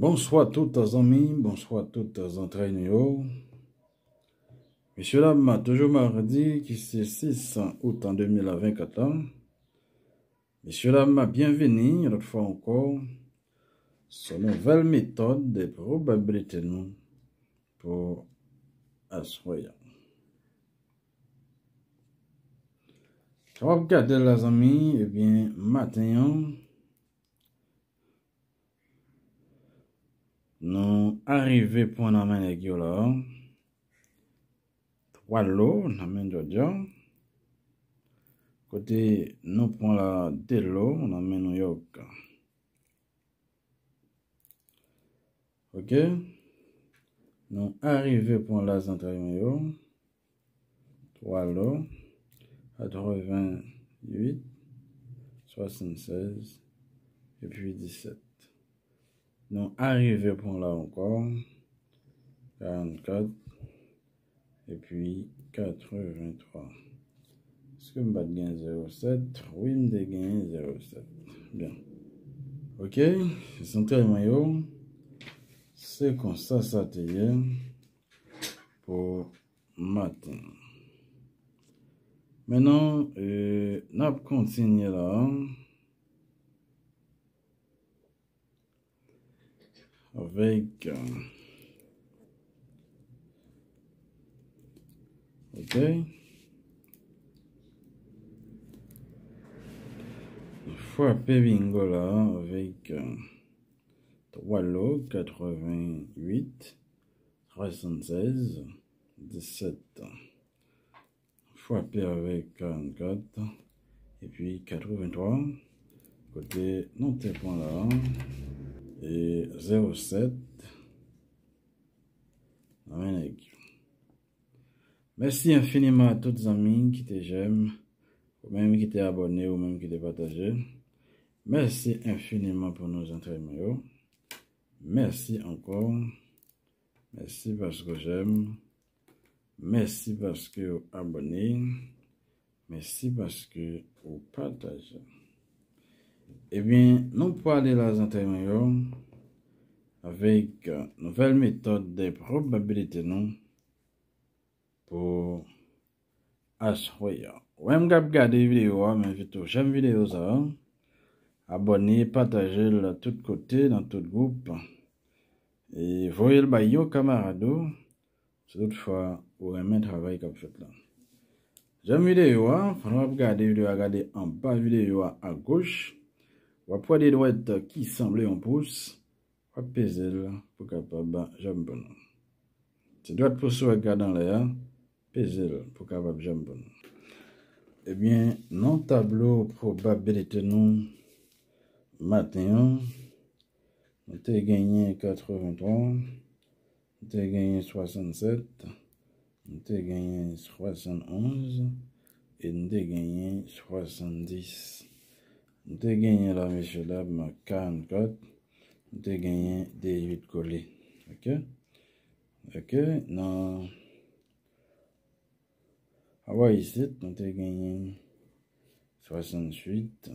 Bonsoir toutes les amis, bonsoir toutes les entraîneurs. Monsieur Lam, toujours mardi, qui c'est 6 août en 2024. Monsieur Lam, bienvenue, une autre fois encore, sur nouvelle méthode de probabilité nous pour assoyer. Je vais regarder les amis, eh bien, matin, Nou arive pou nan men e gyo la. Twa lo nan men jo diyo. Kote nou pon la de lo nan men nou. Ok? Nou arive pou la zantay men yo. Twa lo. Adro 28. 76. E pi 17. Nou arrive pon la ankon. 44. E pi 83. Ske m bat gen 07? Oui m de gen 07. Bien. Ok. Son terman mayo. Se kon sa sa te gen. Po maten. Menon. Euh, Nap kontinye la an. Avec euh, ok. Fois bingo là avec euh, 3 lots 88 76 17 fois P avec 44 et puis 83 côté non tes points là et 07 Merci infiniment à toutes les amis qui te j'aiment, ou même qui t'es abonné, ou même qui t'es partagé. Merci infiniment pour nos entraînements. Merci encore. Merci parce que j'aime. Merci parce que vous abonnez. Merci parce que vous partagez. Ebyen, nou pou ale la zanteman yo avèk nouvel metode de probabilite nou pou asroya. Ouè m gap gade videyo a, men vitou jem videyo za, abone, pataje la tout kote, nan tout goup, e voyel bay yo kamarado, se tout fwa ou? Remen travay kap fet la. Jem videyo a, fwa m gap gade videyo a, gade Wap wade dwet ki sanble yon pous, wap peze l pou kapab jambon. Se dwet pous wak gadan la ya, peze l pou kapab jambon. Ebyen, nan tablo probabilite nou maten yon, nou te genyen 83, nou te genyen 67, nou te genyen 71, e nou te genyen 70. Te genyen la mèche la mè 44. Nou te genyen de 8 kolè. Ok? Ok. Nan. Awa yisit. Nou te genyen 68.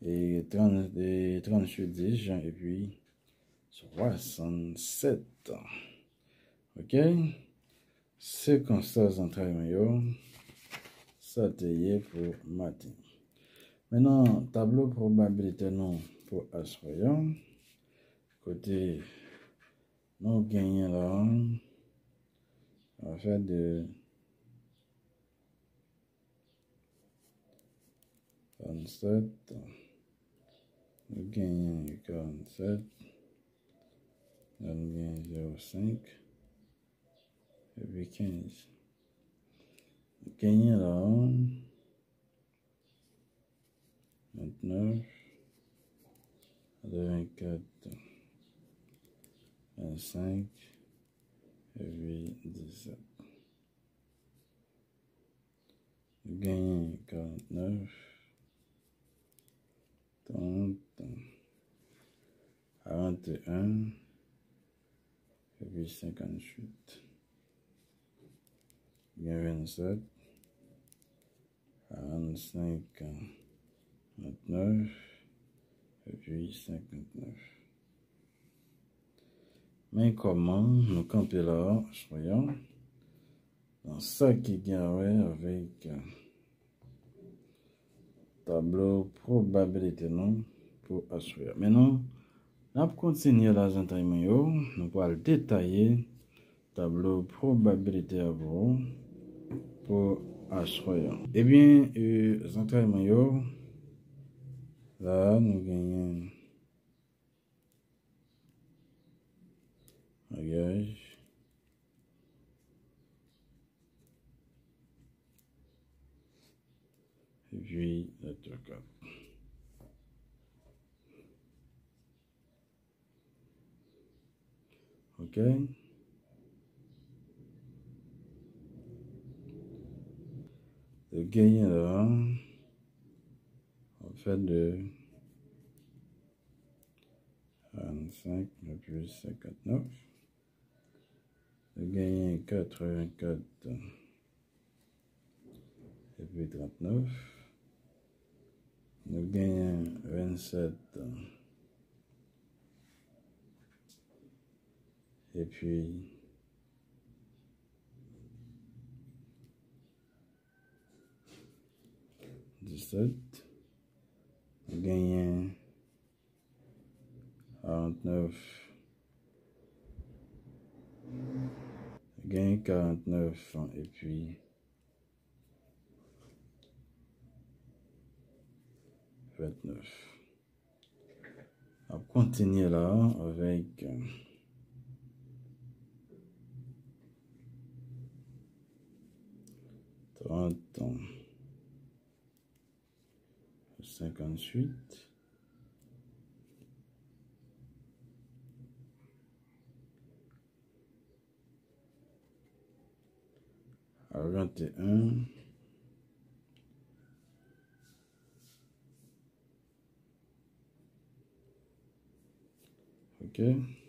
Et 38 dijan. Et puis 67. Ok? Se konsaz an trai mè yo. Sa te matin. Menan, tablo probabilite nou pou aswayan. Kote nou genyen la an. A fè de 47. Nou genyen 47. Nou genyen 05. E pi 15. Nou genyen la an. 29, 24, 25, et puis 17. Gagner 49, 30, 41, et puis 58. Gagner 27, 45, 29, et puis 59. Mais comment nous camper là, soyons dans ça qui gagne avec euh, tableau probabilité non pour assurer. Maintenant, on continuer là, nous allons détailler tableau probabilité à vous pour assurer. Eh bien, les entraînements, là, nous gagnons Bagage. Et puis la tour 4. OK? Le gain là, en fait de 25 plus 59 gagné 84 et puis 39. Nous gagnons 27 et puis dix-sept. Gagnons quarante-neuf. Gain 49 et puis 29. On va continuer là avec euh, trente ans, cinquante-huit. à 21. OK.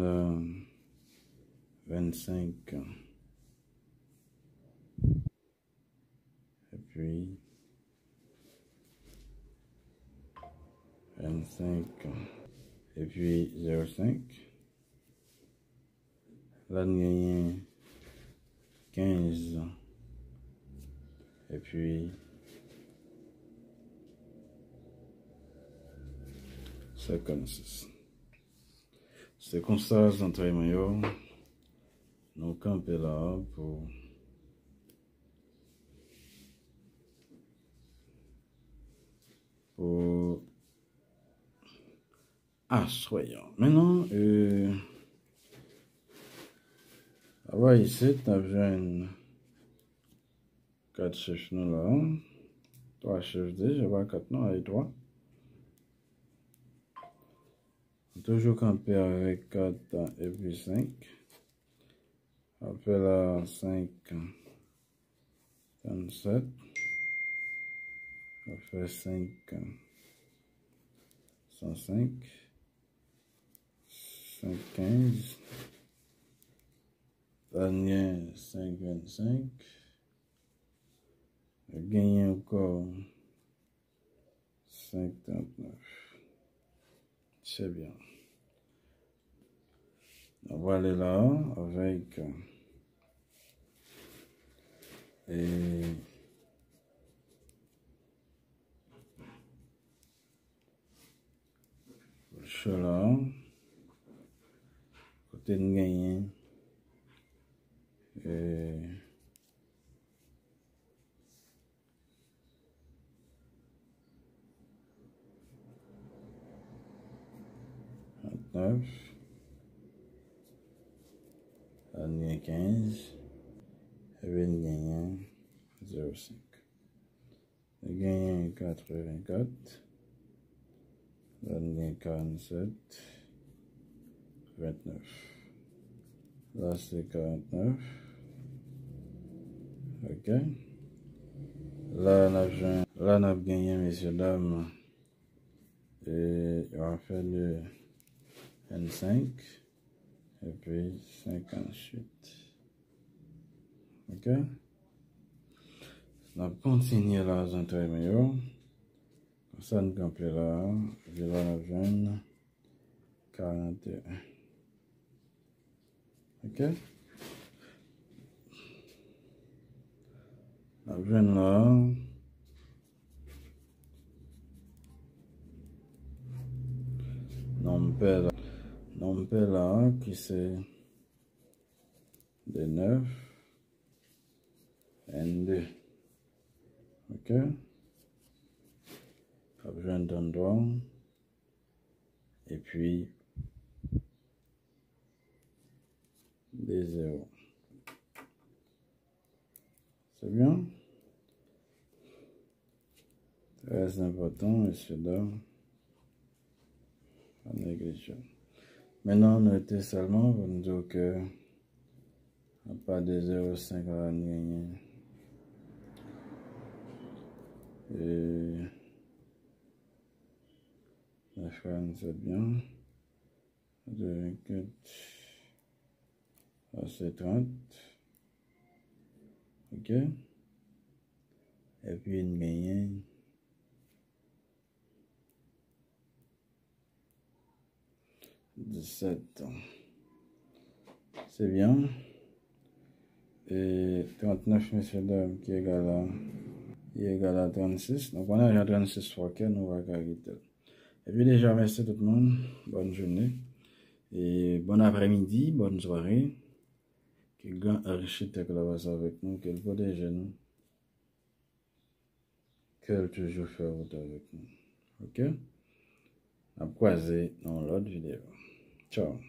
Le gain là 25 puis 25 et puis 0,5 là nous 15 et puis 56 c'est comme ça l'entraînement nous camper là pour pour assoyant. Maintenant, euh, ah ici, tu as une 4 chiffres là, 3 chiffres D, je vois 4 noms et 3. Toujours camper avec 4 et puis 5. Après là, 5, 37. On fait 5, 105, 5, 15, dernier 5, 25, gagné encore 5, 39. C'est bien. On va aller là avec et cela côté de gagner et neuf année quinze et bien gagnant zéro cinq gagnant vingt quatre Donne 47, 29. Là, c'est 49. OK. Là, a, là, on a gagné, messieurs, dames. Et on va faire le N5. Et puis 58. Ok? On continue là, très meilleur. Ça nous campe là, je vais la veine 41. Ok? La veine là. Nombre là, nombre là qui c'est de 9 et 2. Ok? besoin d'un doigt. Et puis, des zéros. C'est bien? Très important, et cela, en négligeant. Maintenant, notez seulement pour nous dire que à part de 0,5 à. Et la chaîne, c'est bien. 24 à c'est Ok. Et puis une gagnée. 17. C'est bien. Et 39, messieurs, dames, qui est égal à, qui est égal à 36. Donc, on a déjà 36 fois que nous va quitter. Et puis déjà, merci tout le monde. Bonne journée. Et bon après-midi, bonne soirée. Que grand architecte là avec nous, qu'elle protège nous. Qu'elle toujours fait route avec nous. Ok? À croiser dans l'autre vidéo. Ciao.